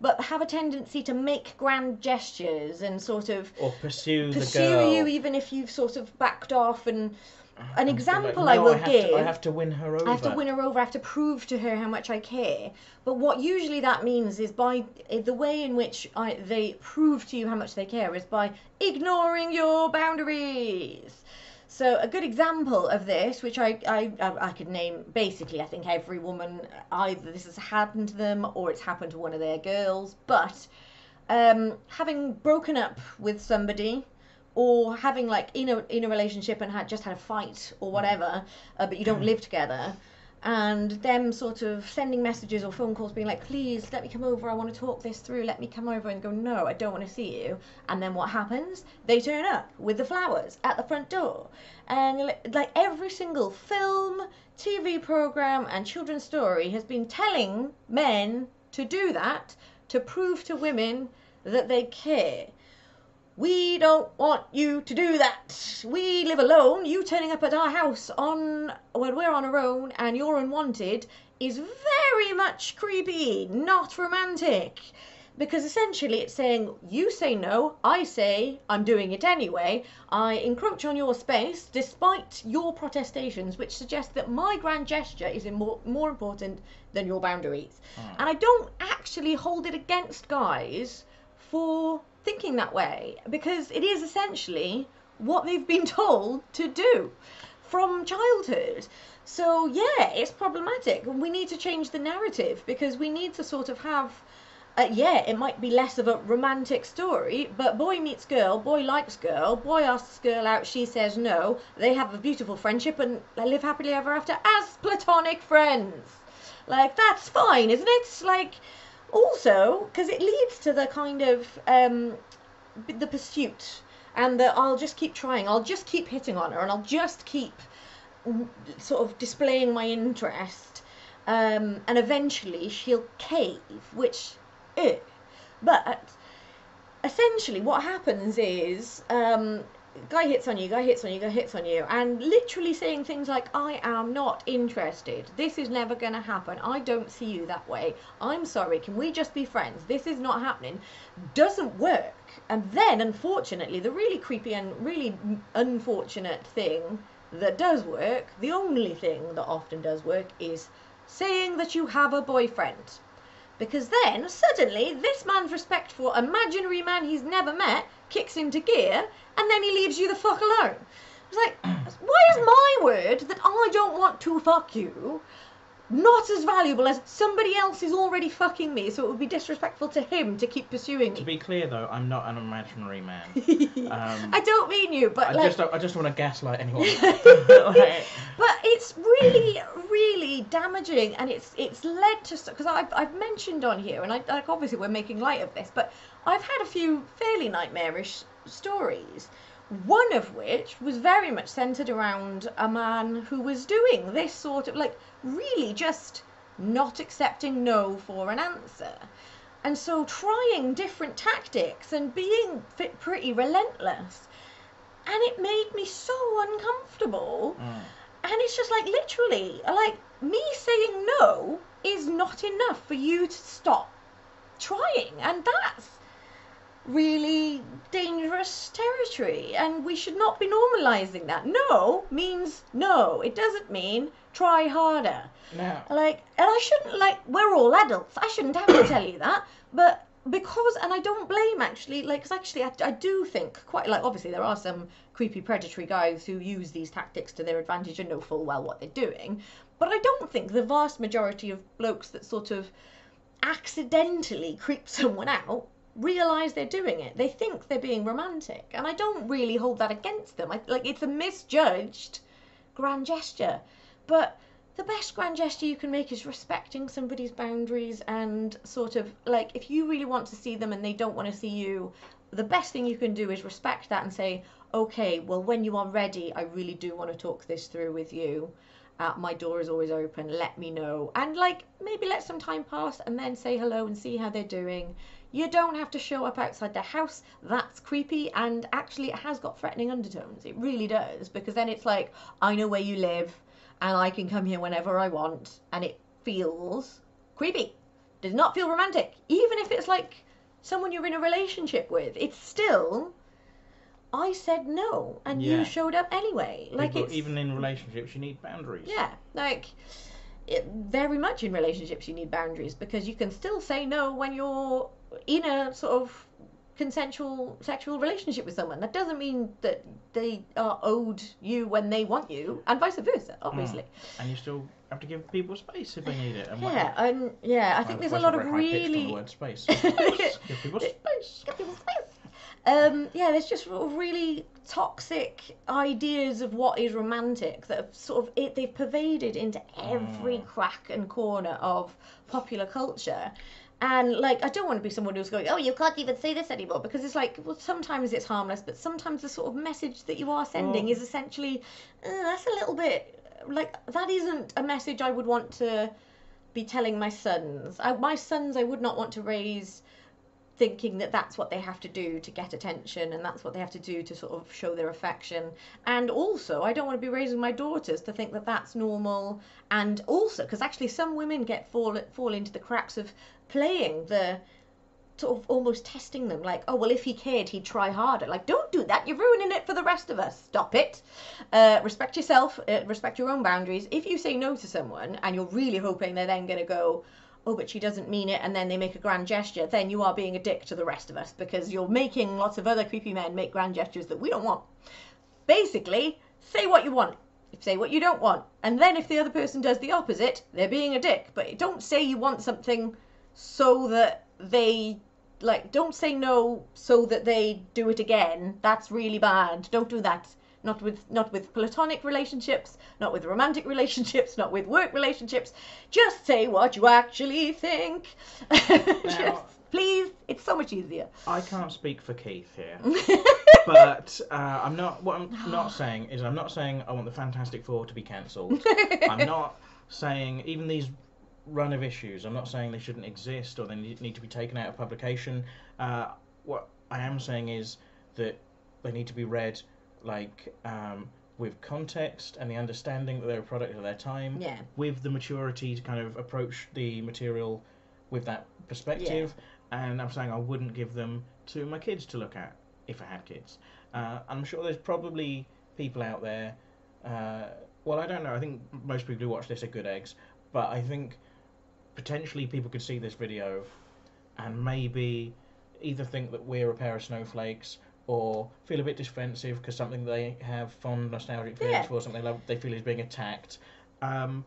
Speaker 1: But have a tendency to make grand gestures and sort of
Speaker 2: or pursue, the
Speaker 1: pursue you even if you've sort of backed off and an example
Speaker 2: like,
Speaker 1: I will
Speaker 2: have
Speaker 1: give
Speaker 2: To, I have to win her over.
Speaker 1: I have to win her over. I have to prove to her how much I care. But what usually that means is by eh, the way in which I, they prove to you how much they care is by ignoring your boundaries. So a good example of this, which I, I, I I could name basically, I think every woman either this has happened to them or it's happened to one of their girls. But um, having broken up with somebody or having like in a in a relationship and had just had a fight or whatever, uh, but you don't live together, and them sort of sending messages or phone calls being like, please let me come over, I want to talk this through, let me come over, and go, no, I don't want to see you. And then what happens? They turn up with the flowers at the front door, and like every single film, TV program, and children's story has been telling men to do that to prove to women that they care. We don't want you to do that. We live alone. You turning up at our house on when we're on our own and you're unwanted is very much creepy, not romantic. Because essentially it's saying, you say no, I say I'm doing it anyway. I encroach on your space despite your protestations, which suggests that my grand gesture is more, more important than your boundaries. Hmm. And I don't actually hold it against guys for thinking that way because it is essentially what they've been told to do from childhood. So, yeah, it's problematic. We need to change the narrative because we need to sort of have. Uh, yeah, it might be less of a romantic story, but boy meets girl, boy likes girl, boy asks girl out, she says no. They have a beautiful friendship and they live happily ever after as platonic friends. Like, that's fine, isn't it? Like, also because it leads to the kind of um, the pursuit and that I'll just keep trying I'll just keep hitting on her and I'll just keep sort of displaying my interest um, and eventually she'll cave which eh. but essentially what happens is um, guy hits on you, guy hits on you, guy hits on you, and literally saying things like, I am not interested. This is never going to happen. I don't see you that way. I'm sorry. Can we just be friends? This is not happening. Doesn't work And then, unfortunately, the really creepy and really unfortunate thing that does work, the only thing that often does work, is saying that you have a boyfriend. Because then, suddenly, this man's respect for imaginary man he's never met kicks into gear, and then he leaves you the fuck alone. It's like, why is my word that I don't want to fuck you not as valuable as somebody else is already fucking me, so it would be disrespectful to him to keep pursuing
Speaker 2: To be clear, though, I'm not an imaginary man. Um,
Speaker 1: I don't mean you, but
Speaker 2: I
Speaker 1: like,
Speaker 2: just I just want to gaslight anyone. Like,
Speaker 1: but it's really, really damaging, and it's it's led to because I've I've mentioned on here, and I like obviously we're making light of this, but I've had a few fairly nightmarish stories. One of which was very much centered around a man who was doing this sort of like really just not accepting no for an answer. And so trying different tactics and being fit pretty relentless. And it made me so uncomfortable.
Speaker 2: mm.
Speaker 1: And it's just like literally, like me saying no is not enough for you to stop trying. And that's really dangerous territory. And we should not be normalizing that. No means no. It doesn't mean try harder.
Speaker 2: Now,
Speaker 1: Like, and I shouldn't, like, we're all adults. I shouldn't have to tell you that. But because, and I don't blame actually, like, 'cause actually I, I do think quite, like, obviously there are some creepy predatory guys who use these tactics to their advantage and know full well what they're doing. But I don't think the vast majority of blokes that sort of accidentally creep someone out realize they're doing it. They think they're being romantic. And I don't really hold that against them. I, like, it's a misjudged grand gesture. But the best grand gesture you can make is respecting somebody's boundaries and sort of like if you really want to see them and they don't want to see you, the best thing you can do is respect that and say, okay, well, when you are ready, I really do want to talk this through with you. Uh, my door is always open. Let me know. And like maybe let some time pass and then say hello and see how they're doing. You don't have to show up outside their house. That's creepy. And actually, it has got threatening undertones. It really does. Because then it's like, I know where you live and I can come here whenever I want, and it feels creepy. Does not feel romantic, even if it's like someone you're in a relationship with. It's still, I said no, and
Speaker 2: Yeah.
Speaker 1: you showed up anyway. Like
Speaker 2: people,
Speaker 1: it's
Speaker 2: even in relationships, you need boundaries.
Speaker 1: yeah, like it, very much in relationships you need boundaries because you can still say no when you're in a sort of consensual sexual relationship with someone. That doesn't mean that they are owed you when they want you, and vice versa, obviously.
Speaker 2: And you still have to give people space if they need it. And what-
Speaker 1: Yeah, and yeah, I think there's a lot of
Speaker 2: very high-pitched on the
Speaker 1: really
Speaker 2: space. give people space.
Speaker 1: um, yeah, there's just really toxic ideas of what is romantic that have sort of it, they've pervaded into every
Speaker 2: Mm.
Speaker 1: crack and corner of popular culture. And like, I don't want to be someone who's going, oh, you can't even say this anymore, because it's like, well, sometimes it's harmless, but sometimes the sort of message that you are sending
Speaker 2: Well-
Speaker 1: is essentially, uh, that's a little bit like that isn't a message I would want to be telling my sons. I, my sons, I would not want to raise thinking that that's what they have to do to get attention and that's what they have to do to sort of show their affection. And also, I don't want to be raising my daughters to think that that's normal. And also, because actually, some women get fall fall into the cracks of playing the sort of almost testing them like oh well if he cared he'd try harder like don't do that you're ruining it for the rest of us stop it uh, respect yourself uh, respect your own boundaries if you say no to someone and you're really hoping they're then going to go oh but she doesn't mean it and then they make a grand gesture then you are being a dick to the rest of us because you're making lots of other creepy men make grand gestures that we don't want. Basically say what you want. Say what you don't want. And then if the other person does the opposite they're being a dick. But don't say you want something so that they like don't say no so that they do it again. That's really bad. Don't do that not with not with platonic relationships not with romantic relationships not with work relationships just say what you actually think just please it's so much easier
Speaker 2: I can't speak for Keith here, but uh, I'm not. What I'm not saying is, I'm not saying I want the Fantastic Four to be cancelled. I'm not saying even these run of issues. I'm not saying they shouldn't exist or they need need to be taken out of publication. Uh, what I am saying is that they need to be read like um, with context and the understanding that they're a product of their time,
Speaker 1: yeah
Speaker 2: with the maturity to kind of approach the material with that perspective, and I'm saying I wouldn't give them to my kids to look at if I had kids. Uh, I'm sure there's probably people out there. Uh, well, I don't know. I think most people who watch this are good eggs, but I think potentially people could see this video and maybe either think that we're a pair of snowflakes or feel a bit defensive because something they have fond nostalgic feelings
Speaker 1: Yeah.
Speaker 2: for, something they, love, they feel is being attacked. Um,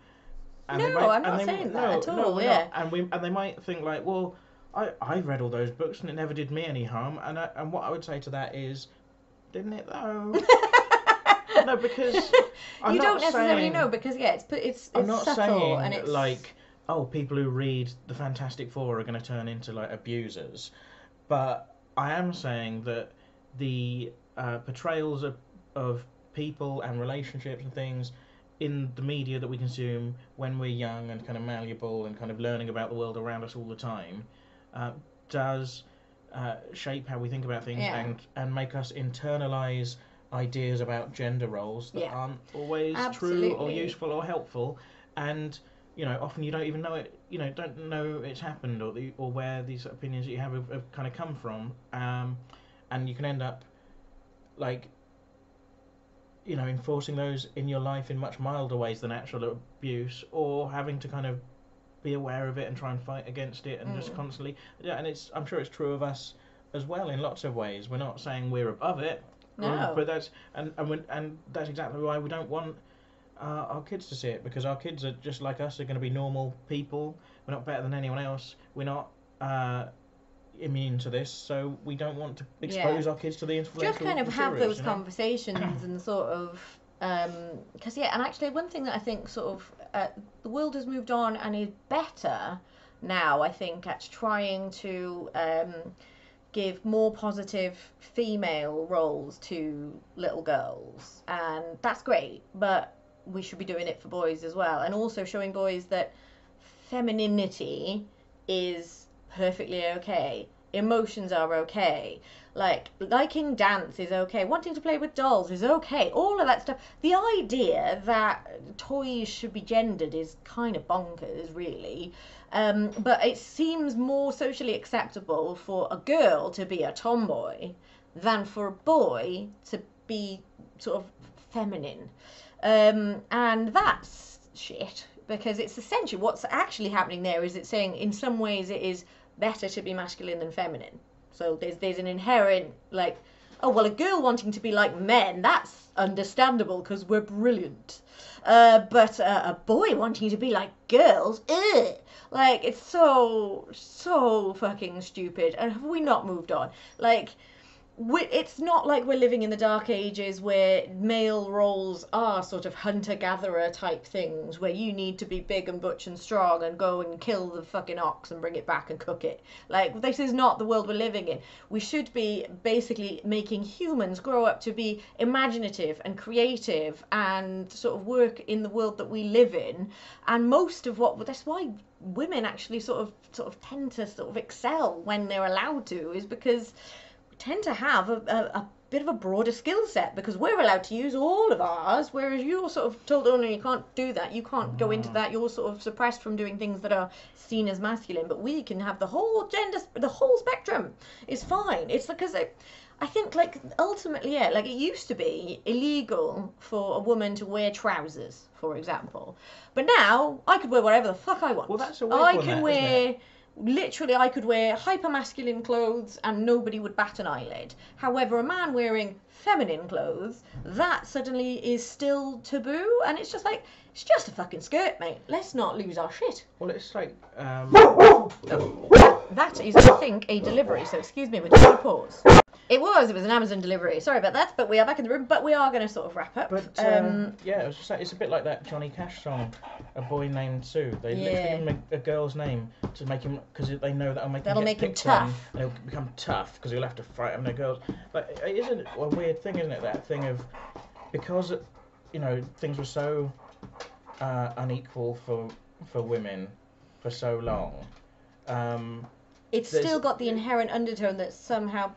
Speaker 1: No,
Speaker 2: they
Speaker 1: I'm
Speaker 2: and
Speaker 1: not
Speaker 2: they-
Speaker 1: saying that at
Speaker 2: no,
Speaker 1: all, yeah.
Speaker 2: not. And we and they might think like, well, I I read all those books and it never did me any harm. And I, and what I would say to that is, didn't it though? no, because I'm
Speaker 1: you don't necessarily
Speaker 2: saying-
Speaker 1: know because yeah, it's it's it's
Speaker 2: I'm not
Speaker 1: subtle
Speaker 2: saying
Speaker 1: and it's
Speaker 2: like oh people who read the Fantastic Four are going to turn into like abusers, but I am saying that the uh, portrayals of of people and relationships and things in the media that we consume when we're young and kind of malleable and kind of learning about the world around us all the time uh, does uh, shape how we think about things
Speaker 1: Yeah.
Speaker 2: and and make us internalize ideas about gender roles that
Speaker 1: Yeah.
Speaker 2: aren't always true or useful or helpful and you know often you don't even know it you know don't know it's happened or the or where these opinions that you have have, have kind of come from um, and you can end up like you know enforcing those in your life in much milder ways than actual abuse or having to kind of be aware of it and try and fight against it and just
Speaker 1: Mm.
Speaker 2: constantly yeah and it's i'm sure it's true of us as well in lots of ways we're not saying we're above it
Speaker 1: No.
Speaker 2: but that's and and, and that's exactly why we don't want uh, our kids to see it because our kids are just like us. They're going to be normal people. We're not better than anyone else. We're not uh, immune to this, so we don't want to expose our kids to the influential
Speaker 1: just kind of have those
Speaker 2: you know?
Speaker 1: conversations and sort of because yeah and actually one thing that i think sort of uh, the world has moved on and is better now i think at trying to um, give more positive female roles to little girls. And that's great but we should be doing it for boys as well. And also showing boys that femininity is perfectly okay. Emotions are okay. Like liking dance is okay. Wanting to play with dolls is okay. All of that stuff. The idea that toys should be gendered is kind of bonkers really. Um, but it seems more socially acceptable for a girl to be a tomboy than for a boy to be sort of feminine. Um, and that's shit because it's essentially what's actually happening there is it's saying in some ways it is better to be masculine than feminine. So there's there's an inherent like oh well a girl wanting to be like men that's understandable because we're brilliant. Uh, but uh, a boy wanting to be like girls ugh. like it's so so fucking stupid. And have we not moved on? Like it's not like we're living in the dark ages where male roles are sort of hunter gatherer type things where you need to be big and butch and strong and go and kill the fucking ox and bring it back and cook it. Like, this is not the world we're living in. We should be basically making humans grow up to be imaginative and creative and sort of work in the world that we live in. And most of what that's why women actually sort of sort of tend to sort of excel when they're allowed to is because tend to have a, a, a bit of a broader skill set because we're allowed to use all of ours, whereas you're sort of told, oh no, you can't do that. You can't go into mm. that. You're sort of suppressed from doing things that are seen as masculine. But we can have the whole gender, the whole spectrum. is fine. It's because I, I think like ultimately, yeah, like it used to be illegal for a woman to wear trousers, for example. But now I could wear whatever the fuck I want.
Speaker 2: Well, that's a weird
Speaker 1: I
Speaker 2: one,
Speaker 1: can
Speaker 2: that, isn't
Speaker 1: wear literally I could wear hyper masculine clothes and nobody would bat an eyelid. However, a man wearing feminine clothes, that suddenly is still taboo and it's just like it's just a fucking skirt, mate. Let's not lose our shit.
Speaker 2: Well, it's like um,
Speaker 1: That, that is, I think, a delivery. So excuse me, we're just gonna pause. It was. It was an Amazon delivery. Sorry about that, but we are back in the room. But we are going to sort of wrap up.
Speaker 2: But
Speaker 1: um,
Speaker 2: um, yeah, it was just like, it's a bit like that Johnny Cash song, "A Boy Named Sue." They literally
Speaker 1: Yeah.
Speaker 2: give him a, a girl's name to make him because they know that'll make
Speaker 1: That'll
Speaker 2: him
Speaker 1: make him tough.
Speaker 2: and he'll become tough because he'll have to fight other girls. But it isn't a weird thing, isn't it? That thing of because you know things were so uh, unequal for for women for so long. Um,
Speaker 1: it's still got the inherent undertone that somehow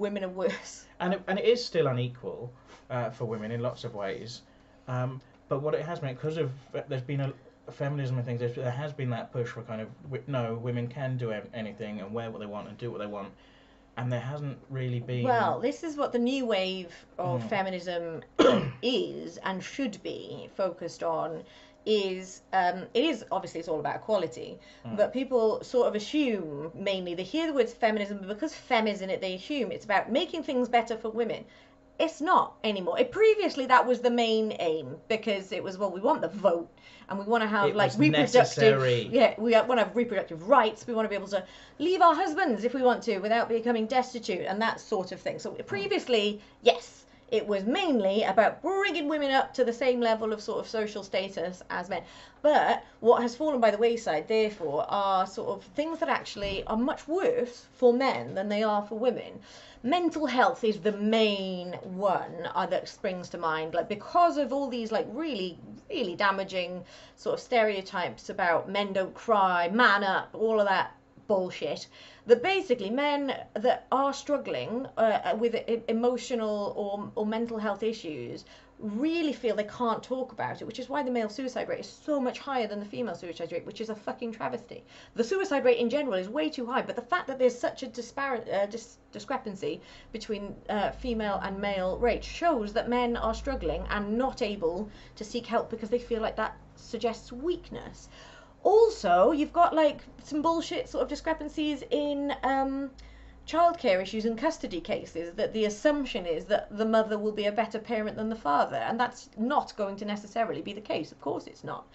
Speaker 1: women are worse.
Speaker 2: and it, and it is still unequal uh, for women in lots of ways. Um, but what it has meant, because of there's been a, feminism and things, there has been that push for kind of no, women can do anything and wear what they want and do what they want, and there hasn't really been.
Speaker 1: Well, this is what the new wave of
Speaker 2: Mm.
Speaker 1: feminism is and should be focused on. Is um, it is obviously it's all about equality,
Speaker 2: Mm.
Speaker 1: but people sort of assume mainly they hear the words feminism, because fem is in it, they assume it's about making things better for women. It's not anymore. It, previously, that was the main aim because it was well, we want the vote and we want to have
Speaker 2: It
Speaker 1: like reproductive.
Speaker 2: necessary.
Speaker 1: Yeah, we want to have reproductive rights. We want to be able to leave our husbands if we want to without becoming destitute and that sort of thing. So previously, yes, it was mainly about bringing women up to the same level of sort of social status as men. But what has fallen by the wayside, therefore, are sort of things that actually are much worse for men than they are for women. Mental health is the main one uh, that springs to mind, like because of all these like really, really damaging sort of stereotypes about men don't cry, man up, all of that bullshit that basically men that are struggling uh, with emotional or, or mental health issues really feel they can't talk about it, which is why the male suicide rate is so much higher than the female suicide rate, which is a fucking travesty. The suicide rate in general is way too high, but the fact that there's such a disparate uh, dis- discrepancy between uh, female and male rates shows that men are struggling and not able to seek help because they feel like that suggests weakness. Also, you've got like some bullshit sort of discrepancies in um, childcare issues and custody cases that the assumption is that the mother will be a better parent than the father, and that's not going to necessarily be the case. Of course, it's not.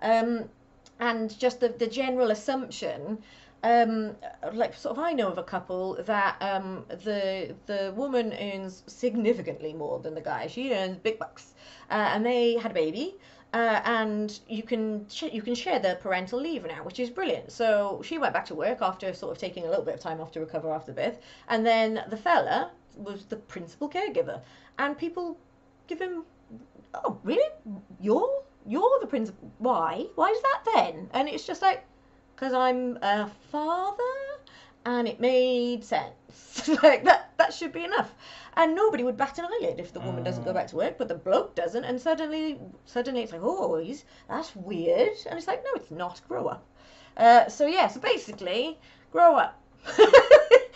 Speaker 1: Um, and just the, the general assumption um, like sort of I know of a couple that um, the the woman earns significantly more than the guy. She earns big bucks, uh, and they had a baby. Uh, and you can you can share the parental leave now, which is brilliant. So she went back to work after sort of taking a little bit of time off to recover after birth, and then the fella was the principal caregiver, and people give him, oh really, you're you're the principal? Why? Why is that then? And it's just like, because I'm a father, and it made sense. like that that should be enough. And nobody would bat an eyelid if the woman doesn't go
Speaker 2: Mm.
Speaker 1: back to work, but the bloke doesn't, and suddenly suddenly it's like, oh, he's that's weird, and it's like, no, it's not. Grow up. Uh, so yeah, so basically, grow up.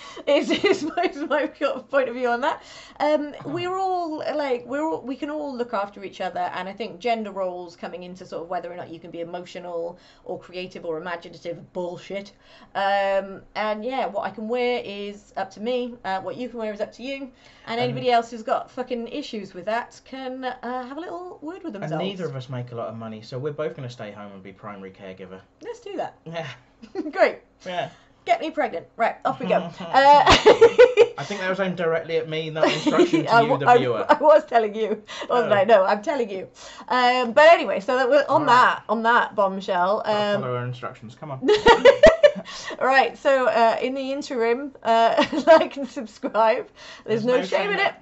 Speaker 1: is, is, my, is my point of view on that. Um, we're all like we're all, we can all look after each other, and I think gender roles coming into sort of whether or not you can be emotional or creative or imaginative bullshit. Um, and yeah, what I can wear is up to me. Uh, what you can wear is up to you. And anybody else who's got fucking issues with that can uh, have a little word with themselves.
Speaker 2: and neither of us make a lot of money, so we're both going to stay home and be primary caregiver.
Speaker 1: Let's do that.
Speaker 2: Yeah,
Speaker 1: Great.
Speaker 2: yeah.
Speaker 1: Get me pregnant. Right, off we go. Uh,
Speaker 2: I think that was aimed directly at me, not instruction to
Speaker 1: I
Speaker 2: you,
Speaker 1: w-
Speaker 2: the
Speaker 1: I-
Speaker 2: viewer.
Speaker 1: I, was telling you, wasn't
Speaker 2: Oh.
Speaker 1: I? No, I'm telling you. Um, but anyway, so that we're on that on that bombshell. Um,
Speaker 2: follow our instructions. Come on.
Speaker 1: right. So uh, in the interim, uh, like and subscribe. There's, no, shame in it.